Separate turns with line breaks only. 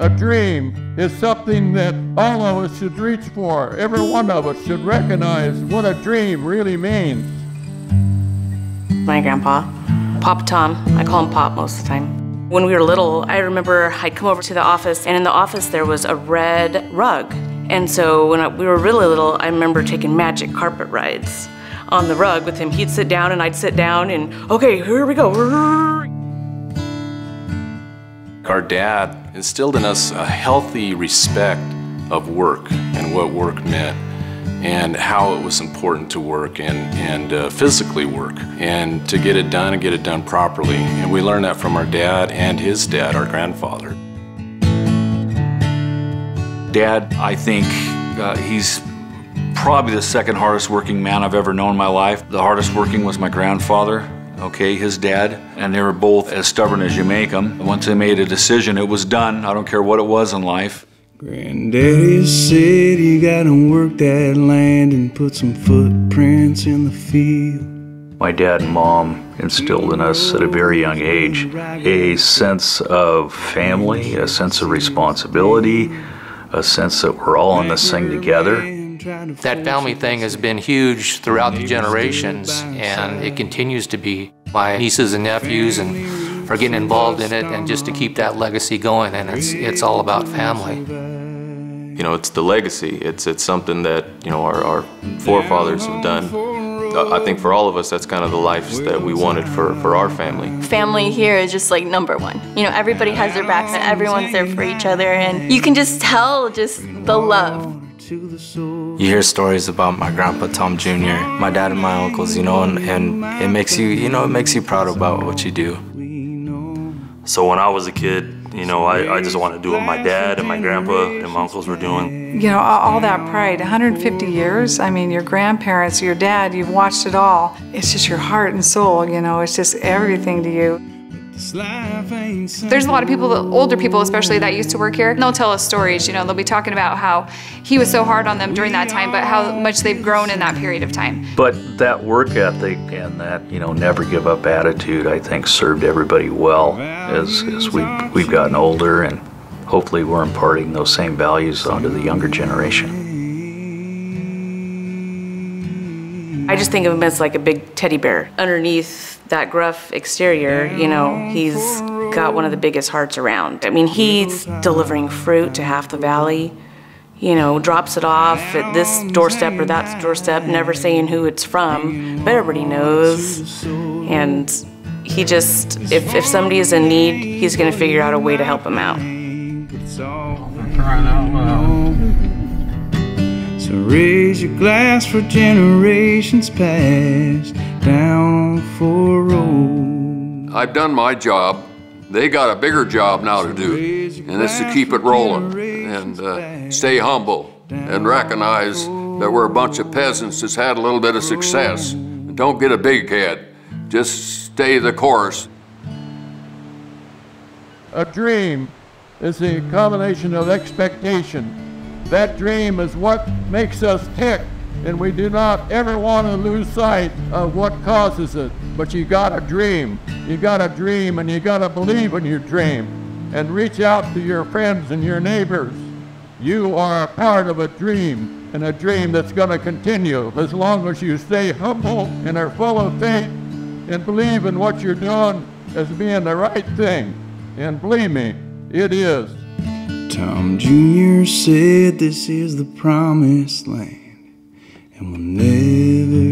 A dream is something that all of us should reach for. Every one of us should recognize what a dream really means.
My grandpa, Pop Tom, I call him Pop most of the time. When we were little, I remember I'd come over to the office, and in the office there was a red rug. And so when we were really little, I remember taking magic carpet rides on the rug with him. He'd sit down and I'd sit down and, okay, here we go.
Our dad instilled in us a healthy respect of work and what work meant and how it was important to work and, and uh, physically work and to get it done and get it done properly. And we learned that from our dad and his dad, our grandfather.
Dad, I think uh, he's probably the second hardest working man I've ever known in my life. The hardest working was my grandfather, okay, his dad, and they were both as stubborn as you make them. Once they made a decision, it was done. I don't care what it was in life.
Granddaddy said you gotta work that land and put some footprints in the field.
My dad and mom instilled in us at a very young age a sense of family, a sense of responsibility, a sense that we're all in this thing together.
That family thing has been huge throughout the generations, and it continues to be. My nieces and nephews and are getting involved in it, and just to keep that legacy going, and it's it's all about family.
You know, it's the legacy. It's it's something that you know our, our forefathers have done. Uh, I think for all of us, that's kind of the lives that we wanted for, for our family.
Family here is just like number one. You know, everybody has their backs and everyone's there for each other, and you can just tell just the love.
You hear stories about my grandpa Tom Jr., my dad and my uncles, you know, and, and it makes you, you know, it makes you proud about what you do.
So when I was a kid, you know, I, I just wanted to do what my dad and my grandpa and my uncles were doing.
You know, all, all that pride, 150 years, I mean, your grandparents, your dad, you've watched it all. It's just your heart and soul, you know, it's just everything to you.
There's a lot of people, older people especially, that used to work here. And they'll tell us stories, you know, they'll be talking about how he was so hard on them during that time, but how much they've grown in that period of time.
But that work ethic and that, you know, never give up attitude, I think served everybody well as, as we've, we've gotten older and hopefully we're imparting those same values onto the younger generation.
I just think of him as like a big teddy bear. Underneath that gruff exterior, you know, he's got one of the biggest hearts around. I mean, he's delivering fruit to half the valley, you know, drops it off at this doorstep or that doorstep, never saying who it's from, but everybody knows. And he just, if, if somebody is in need, he's going to figure out a way to help them out.
So raise your glass for generations past down for road.
I've done my job. They got a bigger job now to do, and it's to keep it rolling and uh, stay humble and recognize that we're a bunch of peasants that's had a little bit of success. And don't get a big head. Just stay the course.
A dream is a combination of expectation that dream is what makes us tick, and we do not ever want to lose sight of what causes it. But you got to dream. You got to dream, and you got to believe in your dream, and reach out to your friends and your neighbors. You are a part of a dream, and a dream that's going to continue as long as you stay humble and are full of faith and believe in what you're doing as being the right thing. And believe me, it is.
Tom Jr. said this is the promised land and we'll never